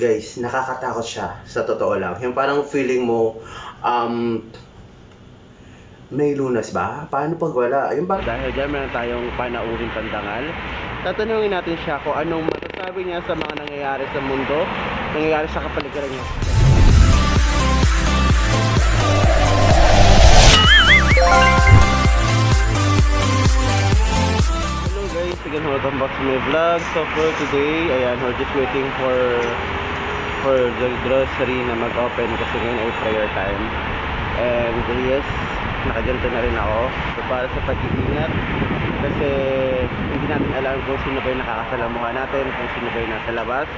guys, nakakatakot siya sa totoo lang. Yung parang feeling mo, um, may lunas ba? Paano pag wala? Yung parang... Dahil dyan meron tayong panauring pandangal. Tatanungin natin siya kung anong masasabi niya sa mga nangyayari sa mundo, nangyayari sa kapaligiran niya. Hello guys, again welcome back to my vlog. So for today, ayan, we're just waiting for for the grocery na mag-open kasi ngayon ay prayer time. And yes, nakaganto na rin ako. So para sa pag-iingat, kasi hindi natin alam kung sino ba yung nakakasalamuha natin, kung sino ba yung nasa labas,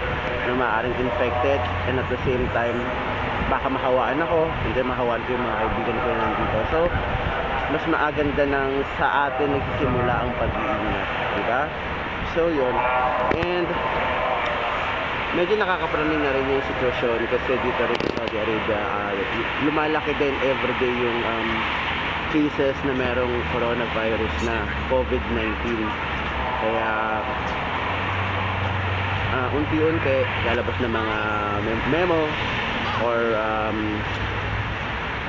na maaaring infected, and at the same time, baka mahawaan ako, hindi mahawaan ko yung mga kaibigan ko na nandito. So, mas maaganda ng sa atin nagsisimula ang pag-iingat, di ba? So, yun. And, medyo nakakapraning na rin yung sitwasyon kasi dito rin sa Saudi Arabia, ah, lumalaki din everyday yung um, cases na merong coronavirus na COVID-19. Kaya, ah, unti-unti, lalabas ng mga mem- memo or um,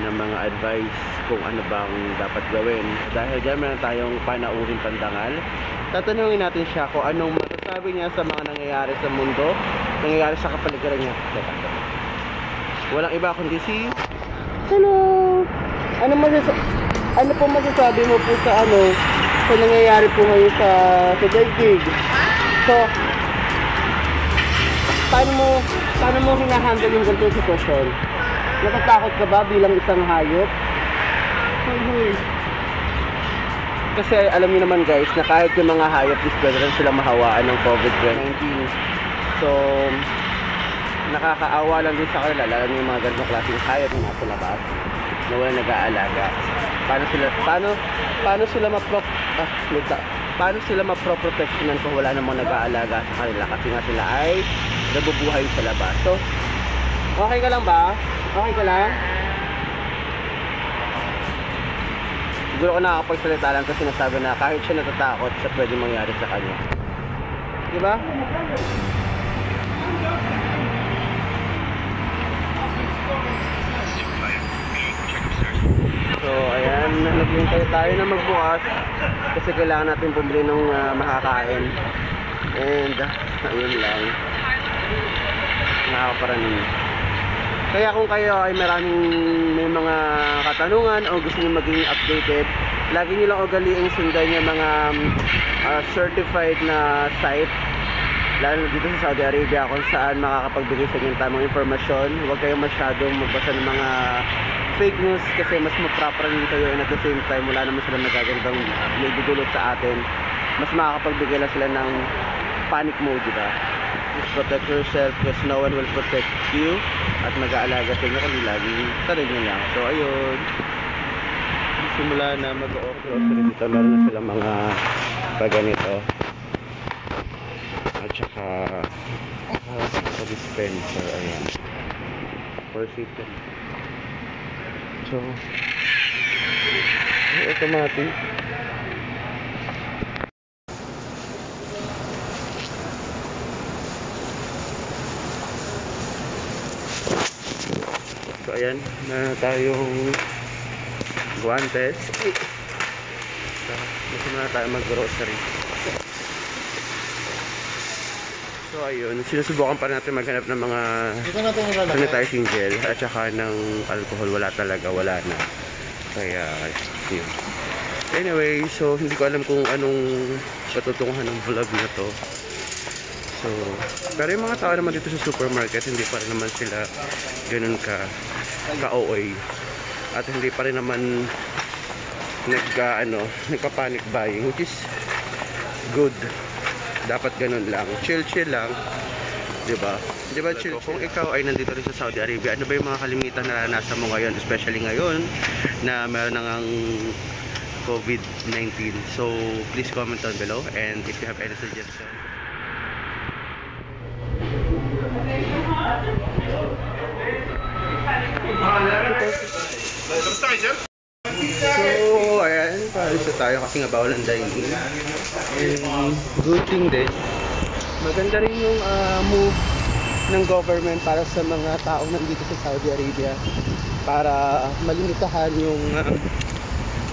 ng mga advice kung ano bang dapat gawin. Dahil dyan meron tayong panauring pandangal. Tatanungin natin siya kung anong masasabi niya sa mga nangyayari sa mundo, nangyayari sa kapaligiran niya. Walang iba kundi si... Hello! Ano masasa... Ano po masasabi mo po sa ano sa nangyayari po ngayon sa sa daigdig? So, paano mo paano mo hinahandle yung ganitong sitwasyon? Natatakot ka ba bilang isang hayop? Kasi alam niyo naman guys na kahit yung mga hayop is rin sila mahawaan ng COVID-19. So, nakakaawa lang din sa kanila lalo na yung mga ganitong klaseng hayop na nasa labas na wala nag-aalaga. Paano sila paano paano sila mapro ah, lang. paano sila mapro-protectionan kung wala namang nag-aalaga sa kanila kasi nga sila ay nabubuhay sa labas. So, okay ka lang ba? Okay ka lang? Siguro ko nakakapagsalita lang kasi sinasabi na kahit siya natatakot sa pwede mangyari sa kanya. Di ba? So, ayan, naghihintay tayo na magbukas kasi kailangan natin bumili ng ah, makakain. And, ah, ayun lang. Nakakaparaning. Kaya kung kayo ay maraming may mga katanungan o gusto niyo maging updated, lagi niyo lang ugaliing sundan yung mga ah, certified na site lalo dito sa Saudi Arabia kung saan makakapagbigay sa inyo ng tamang informasyon. Huwag kayong masyadong magbasa ng mga fake news kasi mas maprapraning kayo and at the same time wala naman sila nagagandang may dudulot sa atin. Mas makakapagbigay lang sila ng panic mode, di ba? Just protect yourself because no one will protect you at mag-aalaga sa inyo kundi laging sarili lang. So, ayun. Simula na mag-off grocery dito. Meron na silang mga paganito. At saka uh, sa dispenser. Ayan. For safety. So, automatic. So ayan, na tayong guantes. So, na tayo mag-grocery. So ayun, sinusubukan pa natin maghanap ng mga sanitizing gel at saka ng alcohol. Wala talaga, wala na. Kaya, yun. Anyway, so hindi ko alam kung anong patutunguhan ng vlog na to. So, pero yung mga tao naman dito sa supermarket, hindi pa rin naman sila ganun ka ka-OA. At hindi pa rin naman nagka ano, nagpa-panic buying which is good. Dapat ganun lang. Chill chill lang. 'Di ba? 'Di ba chill? Kung ikaw ay nandito rin sa Saudi Arabia, ano ba yung mga kalimitan na naranasan mo ngayon, especially ngayon na meron nang ang COVID-19. So, please comment down below and if you have any suggestion. So, paalis na tayo kasi nga bawal ang dining. And good thing din, maganda rin yung ah, move ng government para sa mga tao nandito sa Saudi Arabia para malimitahan yung uh,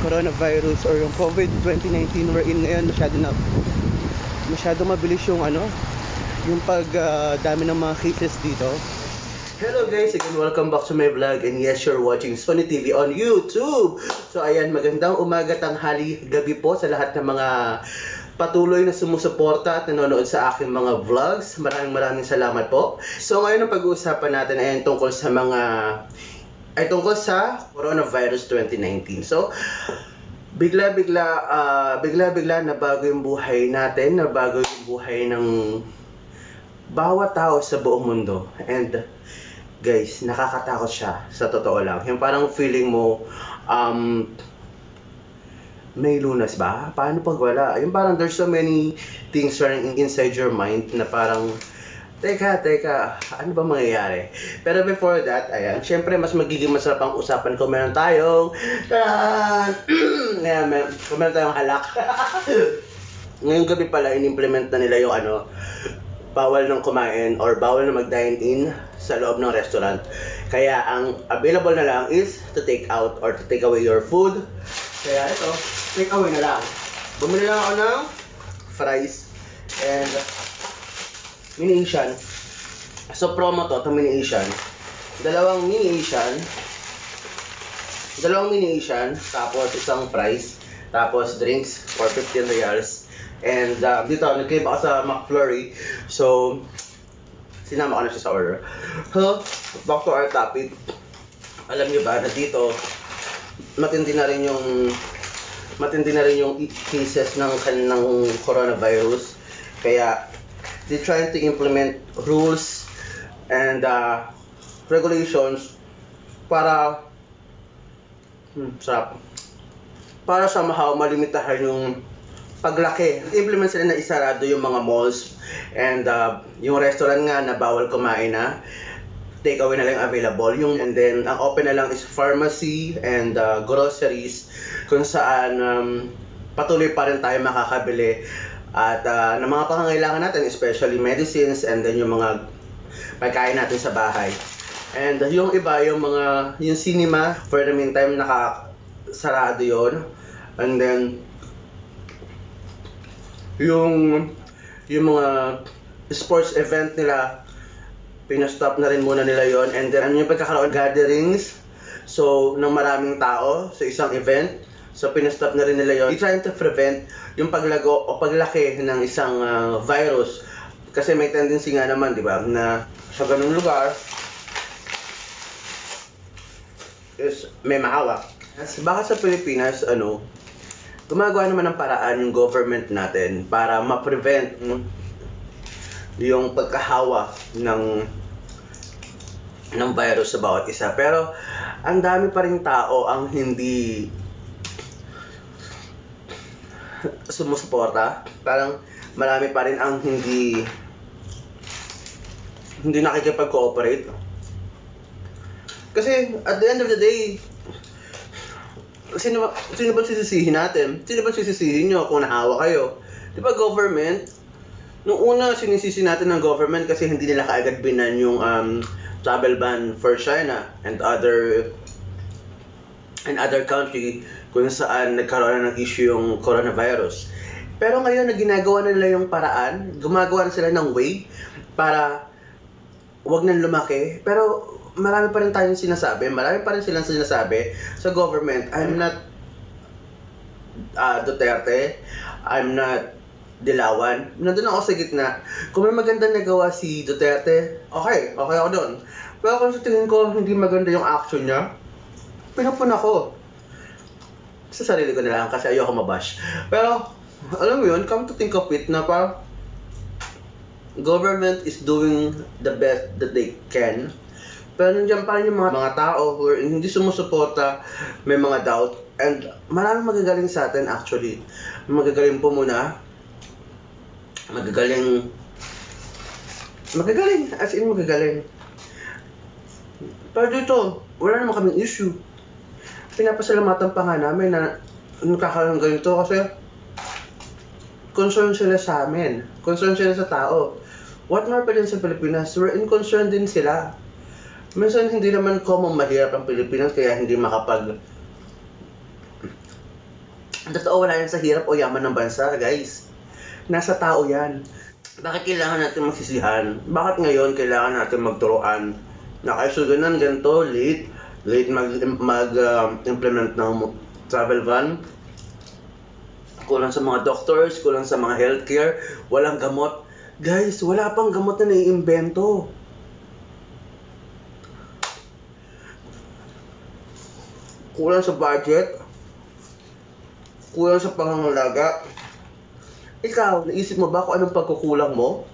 coronavirus or yung COVID-2019 we're in ngayon masyado na masyado mabilis yung ano yung pag uh, dami ng mga cases dito Hello guys, again welcome back to my vlog and yes, you're watching Sony TV on YouTube. So ayan, magandang umaga, tanghali, gabi po sa lahat ng mga patuloy na sumusuporta at nanonood sa aking mga vlogs. Maraming maraming salamat po. So ngayon ang pag-uusapan natin ay tungkol sa mga ay tungkol sa coronavirus 2019. So bigla-bigla uh, bigla-bigla na bago yung buhay natin, na bago yung buhay ng bawat tao sa buong mundo. And guys, nakakatakot siya sa totoo lang. Yung parang feeling mo um, may lunas ba? Paano pag wala? Yung parang there's so many things running inside your mind na parang Teka, teka, ano ba mangyayari? Pero before that, ayan, syempre mas magiging masarap ang usapan kung meron tayong, uh, ayan, may, kung meron tayong halak. Ngayong gabi pala, in-implement na nila yung ano, bawal nang kumain or bawal na mag-dine in sa loob ng restaurant. Kaya ang available na lang is to take out or to take away your food. Kaya ito, take away na lang. Bumili lang ako ng fries and mini Asian. So promo to, to mini Asian. Dalawang mini Asian. Dalawang mini Asian, tapos isang fries, tapos drinks for 15 reals. And uh, dito, nag-crave ako sa McFlurry. So, sinama ko na siya sa order. So, back to our topic. Alam niyo ba na dito, matindi na rin yung matindi na rin yung cases ng kanang coronavirus. Kaya, they trying to implement rules and uh, regulations para hmm, sarap para somehow malimitahan yung paglaki. Implement sila na isarado yung mga malls and uh, yung restaurant nga na bawal kumain na take away na lang available. Yung, and then, ang open na lang is pharmacy and uh, groceries kung saan um, patuloy pa rin tayo makakabili at uh, ng mga pangangailangan natin, especially medicines and then yung mga pagkain natin sa bahay. And uh, yung iba, yung mga, yung cinema, for the meantime, nakasarado yon And then, yung yung mga sports event nila pinastop na rin muna nila yon and then ano yung pagkakaroon? Gatherings. So ng maraming tao sa isang event. So pinastop na rin nila yon trying to prevent yung paglago o paglaki ng isang uh, virus. Kasi may tendency nga naman di ba na sa ganung lugar is may mahawak. Baka sa Pilipinas ano gumagawa naman ng paraan yung government natin para ma-prevent yung pagkahawa ng ng virus sa bawat isa. Pero ang dami pa rin tao ang hindi sumusuporta. Parang marami pa rin ang hindi hindi nakikipag-cooperate. Kasi at the end of the day, sino sino ba sisisihin natin? Sino ba sisisihin nyo kung nahawa kayo? Di ba government? Nung una, sinisisi natin ng government kasi hindi nila kaagad binan yung um, travel ban for China and other and other country kung saan nagkaroon na ng issue yung coronavirus. Pero ngayon na ginagawa na nila yung paraan, gumagawa na sila ng way para wag nang lumaki. Pero marami pa rin tayong sinasabi, marami pa rin silang sinasabi sa government. I'm not uh, Duterte, I'm not Dilawan. Nandun ako sa gitna. Kung may maganda nagawa si Duterte, okay, okay ako doon. Pero kung sa tingin ko hindi maganda yung action niya, pinapun ako. Sa sarili ko na lang kasi ayoko mabash. Pero, alam mo yun, come to think of it na pa government is doing the best that they can pero nandiyan pa rin yung mga, mga tao who are, hindi sumusuporta, may mga doubt. And maraming magagaling sa atin actually. Magagaling po muna. Magagaling. Magagaling. As in magagaling. Pero dito, wala naman kaming issue. Pinapasalamatan pa nga namin na nakakaroon ganito kasi concern sila sa amin. Concern sila sa tao. what more pa din sa Pilipinas, we're in concern din sila. Minsan hindi naman common mahirap ang Pilipinas kaya hindi makapag Totoo wala yan sa hirap o yaman ng bansa, guys. Nasa tao yan. Bakit kailangan natin magsisihan? Bakit ngayon kailangan natin magturuan? Na kaya so ganun, ganito, late, late mag, mag uh, implement ng travel van. Kulang sa mga doctors, kulang sa mga healthcare, walang gamot. Guys, wala pang gamot na naiimbento. Kulang sa budget, kulang sa pangangalaga. Ikaw, naisip mo ba kung anong pagkukulang mo?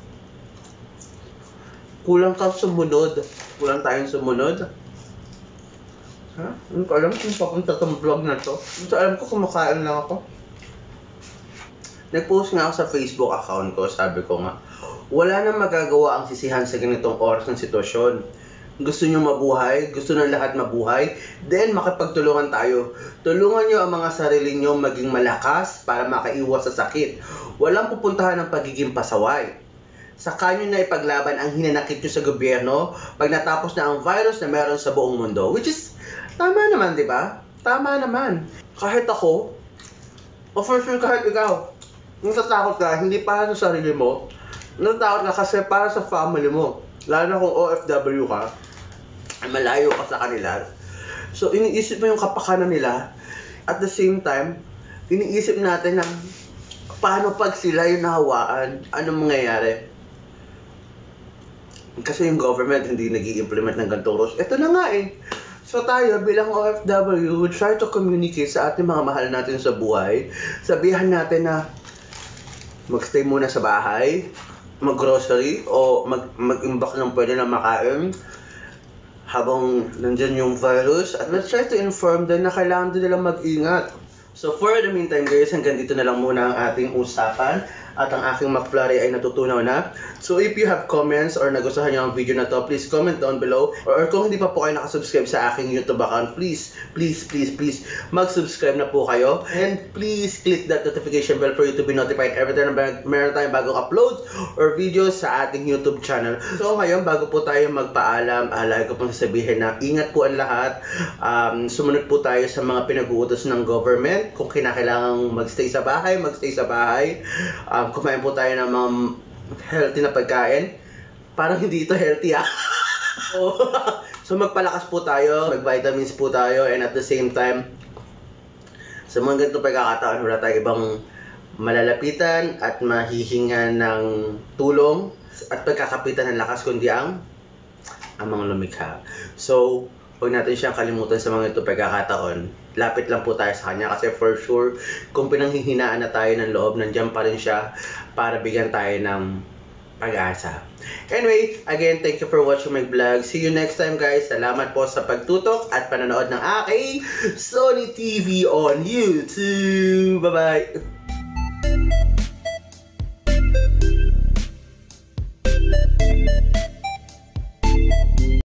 Kulang kang sumunod. Kulang tayong sumunod. Ha? Hindi ko alam kung papunta tong vlog na to. Ko alam ko kumakain lang ako. Nag-post nga ako sa Facebook account ko, sabi ko nga, wala nang magagawa ang sisihan sa ganitong oras ng sitwasyon gusto nyo mabuhay, gusto ng lahat mabuhay, then makipagtulungan tayo. Tulungan nyo ang mga sarili nyo maging malakas para makaiwas sa sakit. Walang pupuntahan ng pagiging pasaway. Saka nyo na ipaglaban ang hinanakit nyo sa gobyerno pag natapos na ang virus na meron sa buong mundo. Which is, tama naman, di ba? Tama naman. Kahit ako, o for sure kahit ikaw, natatakot ka, hindi para sa sarili mo, natatakot ka kasi para sa family mo. Lalo na kung OFW ka, malayo ka sa kanila. So, iniisip mo yung kapakanan nila. At the same time, iniisip natin na paano pag sila yung nahawaan, ano mangyayari. Kasi yung government hindi nag implement ng ganitong rules. Ito na nga eh. So tayo bilang OFW, we try to communicate sa ating mga mahal natin sa buhay. Sabihan natin na magstay muna sa bahay, mag-grocery, o mag- mag-imbak ng pwede na makain habang nandyan yung virus at let's try to inform them na kailangan din nilang mag-ingat. So for the meantime guys, hanggang dito na lang muna ang ating usapan at ang aking McFlurry ay natutunaw na. So if you have comments or nagustuhan nyo ang video na to, please comment down below. Or, or kung hindi pa po kayo nakasubscribe sa aking YouTube account, please, please, please, please, mag-subscribe na po kayo. And please click that notification bell for you to be notified every time na meron tayong bagong upload or videos sa ating YouTube channel. So ngayon, bago po tayo magpaalam, uh, lagi ko pong sabihin na ingat po ang lahat. Um, sumunod po tayo sa mga pinag-uutos ng government. Kung kinakailangang magstay sa bahay, magstay sa bahay. Um, um, kumain po tayo ng mga healthy na pagkain. Parang hindi ito healthy ah. so, so magpalakas po tayo, mag-vitamins po tayo, and at the same time, sa mga ganito pagkakataon, wala tayong ibang malalapitan at mahihinga ng tulong at pagkakapitan ng lakas kundi ang ang mga lumikha. So, huwag natin siyang kalimutan sa mga ito pagkakataon. Lapit lang po tayo sa kanya kasi for sure, kung pinanghihinaan na tayo ng loob, nandiyan pa rin siya para bigyan tayo ng pag-asa. Anyway, again, thank you for watching my vlog. See you next time guys. Salamat po sa pagtutok at panonood ng aking Sony TV on YouTube. Bye-bye!